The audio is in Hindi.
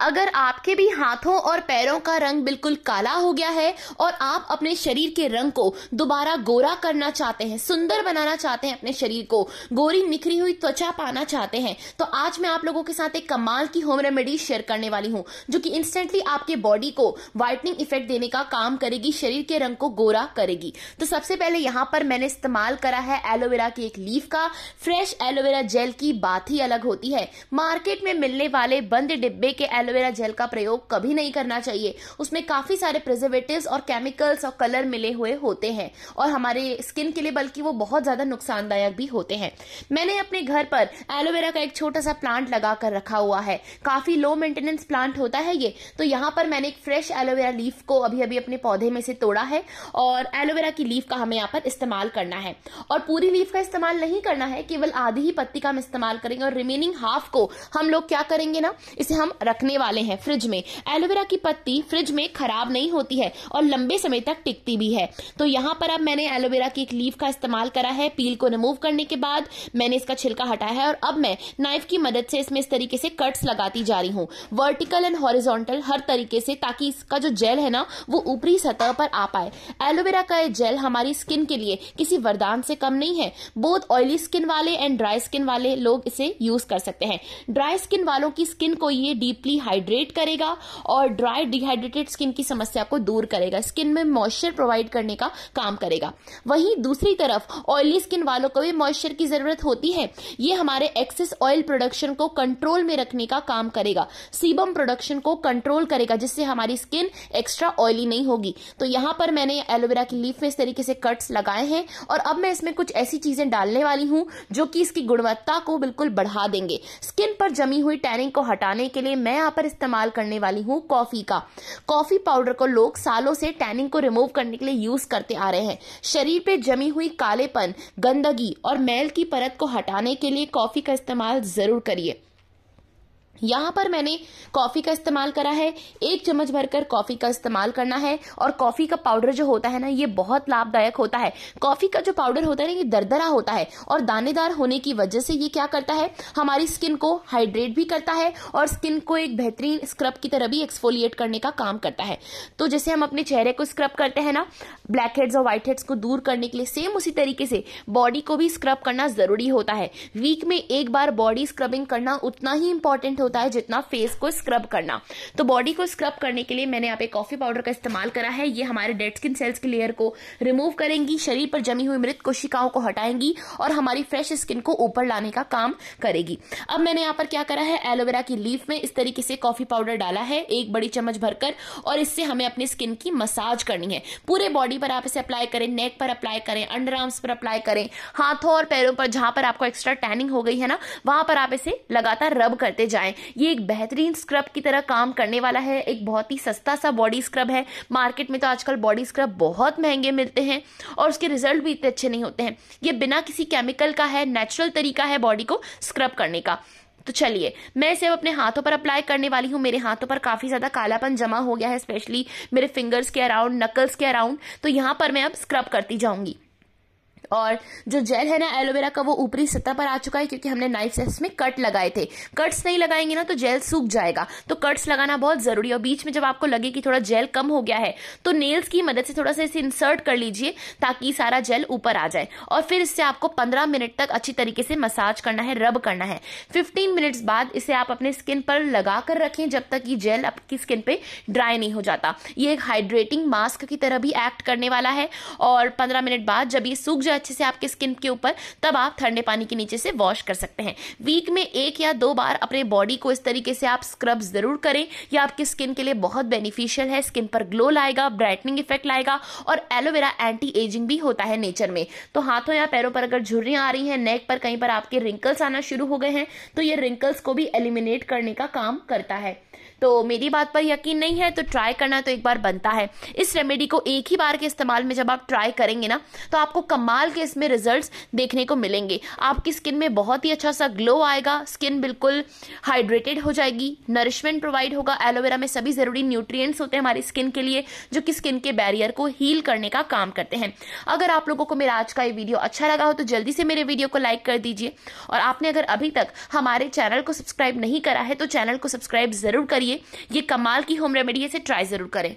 अगर आपके भी हाथों और पैरों का रंग बिल्कुल काला हो गया है और आप अपने शरीर के रंग को दोबारा गोरा करना चाहते हैं, सुंदर बनाना चाहते हैं अपने शरीर को, गोरी निखरी हुई त्वचा पाना चाहते हैं तो आज मैं आप लोगों के साथ एक कमाल की होम रेमेडी शेयर करने वाली हूँ, जो कि इंस्टेंटली आपके बॉडी को व्हाइटनिंग इफ़ेक्ट देने का काम करेगी, शरीर के रंग को गोरा करेगी। तो सबसे पहले यहाँ पर मैंने इस्तेमाल करा है एलोवेरा की एक लीफ का फ्रेश एलोवेरा जेल की बात ही अलग होती है। मार्केट में मिलने वाले बंद डिब्बे के एलोवेरा जेल का प्रयोग कभी नहीं करना चाहिए। उसमें काफ़ी सारे प्रिजर्वेटिव और केमिकल्स और कलर मिले हुए होते हैं और हमारे स्किन के लिए बल्कि वो बहुत ज़्यादा नुकसानदायक भी होते हैं। मैंने अपने घर पर एलोवेरा का एक छोटा सा प्लांट लगा कर रखा हुआ है। काफ़ी लो मेंटेनेंस प्लांट होता है ये। तो यहाँ पर मैंने एक फ्रेश एलोवेरा लीफ को अभी अभी अपने पौधे में से तोड़ा है और एलोवेरा की लीफ का हमें यहाँ पर इस्तेमाल करना है। और पूरी लीफ का इस्तेमाल नहीं करना है, केवल आधी ही पत्ती का हम इस्तेमाल करेंगे और रिमेनिंग हाफ़ को हम लोग क्या करेंगे ना, इसे हम रखने वाले हैं फ्रिज में। एलोवेरा की पत्ती फ्रिज में खराब नहीं होती है और लंबे समय तक टिकती भी है। तो यहाँ पर अब मैंने एलोवेरा की एक लीफ का इस्तेमाल करा है। पील को रिमूव करने के बाद मैंने इसका छिलका हटाया है और अब मैं नाइफ की मदद से इसमें इस तरीके से कट्स लगाती जा रही हूँ। वर्टिकल एंड हॉरिजॉन्टल हर तरीके से ताकि इसका जो जेल है ना, वो ऊपरी सतह पर आ पाए। एलोवेरा का जेल हमारी स्किन के लिए किसी वरदान से कम नहीं है। बोथ ऑयली स्किन वाले एंड ड्राई स्किन वाले लोग इसे यूज़ कर सकते हैं। ड्राई स्किन वालों की स्किन को ये डीपली हाइड्रेट करेगा और ड्राई डिहाइड्रेटेड स्किन की समस्या को दूर करेगा। स्किन में मॉइस्चर प्रोवाइड करने का काम करेगा। वहीं दूसरी तरफ़ ऑयली स्किन वालों को भी मॉइस्चर की ज़रूरत होती है। ये हमारे एक्सेस ऑयल प्रोडक्शन को कंट्रोल में रखने का काम करेगा। सीबम प्रोडक्शन को कंट्रोल करेगा, जिससे हमारी स्किन एक्स्ट्रा ऑयली नहीं होगी। तो यहाँ पर मैंने एलोवेरा की लीफ में इस तरीके से कट्स लगाए हैं और अब मैं इसमें कुछ ऐसी चीज़ें डालने वाली हूँ, जो कि इसकी गुणवत्ता को बिल्कुल बढ़ा देंगे। स्किन पर जमी हुई टैनिंग को हटाने के लिए मैं यहाँ पर इस्तेमाल करने वाली हूँ कॉफ़ी का। कॉफ़ी पाउडर को लोग सालों से टैनिंग को रिमूव करने के लिए यूज़ करते आ रहे हैं। शरीर पे जमी हुई कालेपन, गंदगी और मैल की परत को हटाने के लिए कॉफ़ी का इस्तेमाल ज़रूर करिए। यहाँ पर मैंने कॉफ़ी का इस्तेमाल करा है, एक चम्मच भरकर कॉफ़ी का इस्तेमाल करना है और कॉफ़ी का पाउडर जो होता है ना, ये बहुत लाभदायक होता है। कॉफ़ी का जो पाउडर होता है ना, ये दरदरा होता है और दानेदार होने की वजह से ये क्या करता है, हमारी स्किन को हाइड्रेट भी करता है और स्किन को एक बेहतरीन स्क्रब की तरह भी एक्सफोलिएट करने का काम करता है। तो जैसे हम अपने चेहरे को स्क्रब करते हैं ना ब्लैक हेड्स और व्हाइट हेड्स को दूर करने के लिए सेम उसी तरीके से बॉडी को भी स्क्रब करना ज़रूरी होता है। वीक में एक बार बॉडी स्क्रबिंग करना उतना ही इंपॉर्टेंट होता है जितना फेस को स्क्रब करना। तो बॉडी को स्क्रब करने के लिए मैंने यहाँ पे कॉफ़ी पाउडर का इस्तेमाल करा है। ये हमारे डेड स्किन सेल्स की लेयर को रिमूव करेंगी, शरीर पर जमी हुई मृत कोशिकाओं को हटाएँगी और हमारी फ्रेश स्किन को ऊपर लाने का काम करेगी। अब मैंने यहाँ पर क्या करा है? एलोवेरा की लीफ में इस तरीके से कॉफ़ी पाउडर डाला है, एक बड़ी चम्मच भरकर और इससे हमें अपनी स्किन की मसाज करनी है। पूरे बॉडी पर आप इसे अप्लाई करें नेक पर अप्लाई करें अंडर आर्म्स पर अप्लाई करें, हाथों और पैरों पर जहाँ पर आपको एक्स्ट्रा टैनिंग हो गई है ना, वहाँ पर आप इसे लगातार रब करते जाएँ। ये एक बेहतरीन स्क्रब की तरह काम करने वाला है, एक बहुत ही सस्ता सा बॉडी स्क्रब है। मार्केट में तो आजकल बॉडी स्क्रब बहुत महँगे मिलते हैं और उसके रिज़ल्ट भी इतने अच्छे नहीं होते हैं। ये बिना किसी केमिकल का है नेचुरल तरीका है बॉडी को स्क्रब करने का। तो चलिए, मैं इसे अपने हाथों पर अप्लाई करने वाली हूँ। मेरे हाथों पर काफ़ी ज़्यादा कालापन जमा हो गया है स्पेशली मेरे फिंगर्स के अराउंड नकल्स के अराउंड तो यहाँ पर मैं अब स्क्रब करती जाऊँगी। और जो जेल है ना, एलोवेरा का वो ऊपरी सतह पर आ चुका है क्योंकि हमने नाइफ से इसमें कट लगाए थे। कट्स नहीं लगाएँगे ना तो जेल सूख जाएगा। तो कट्स लगाना बहुत ज़रूरी है। और बीच में जब आपको लगे कि थोड़ा जेल कम हो गया है तो नेल्स की मदद से थोड़ा सा इसे इंसर्ट कर लीजिए ताकि सारा जेल ऊपर आ जाए। और फिर इससे आपको पंद्रह मिनट तक अच्छी तरीके से मसाज करना है, रब करना है। फिफ्टीन मिनट्स बाद इसे आप अपने स्किन पर लगा कर रखें जब तक ये जेल आपकी स्किन पे ड्राई नहीं हो जाता। ये एक हाइड्रेटिंग मास्क की तरह भी एक्ट करने वाला है। और पंद्रह मिनट बाद जब ये सूख जाए अच्छे से आपके स्किन के ऊपर, तब आप ठंडे पानी के नीचे से वॉश कर सकते हैं। वीक में एक या दो बार अपने बॉडी को इस तरीके से आप स्क्रब ज़रूर करें। यह आपकी स्किन के लिए बहुत बेनिफिशियल है। स्किन पर ग्लो लाएगा ब्राइटनिंग इफ़ेक्ट लाएगा और एलोवेरा एंटी एजिंग भी होता है नेचर में। तो हाथों या पैरों पर अगर झुर्रियाँ आ रही हैं नेक पर कहीं पर आपके रिंकल्स आना शुरू हो गए हैं तो ये रिंकल्स को भी एलिमिनेट करने का काम करता है। तो मेरी बात पर यकीन नहीं है तो ट्राई करना तो एक बार बनता है। इस रेमेडी को एक ही बार के इस्तेमाल में जब आप ट्राई करेंगे ना तो आपको कमाल के इसमें रिजल्ट्स देखने को मिलेंगे। आपकी स्किन में बहुत ही अच्छा सा ग्लो आएगा स्किन बिल्कुल हाइड्रेटेड हो जाएगी नरिशमेंट प्रोवाइड होगा। एलोवेरा में सभी ज़रूरी न्यूट्रिएंट्स होते हैं हमारी स्किन के लिए, जो कि स्किन के बैरियर को हील करने का काम करते हैं। अगर आप लोगों को मेरा आज का ये वीडियो अच्छा लगा हो तो जल्दी से मेरे वीडियो को लाइक कर दीजिए। और आपने अगर अभी तक हमारे चैनल को सब्सक्राइब नहीं करा है तो चैनल को सब्सक्राइब ज़रूर करिए। ये कमाल की होम रेमेडी इसे ट्राई ज़रूर करें।